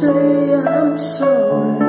say I'm sorry.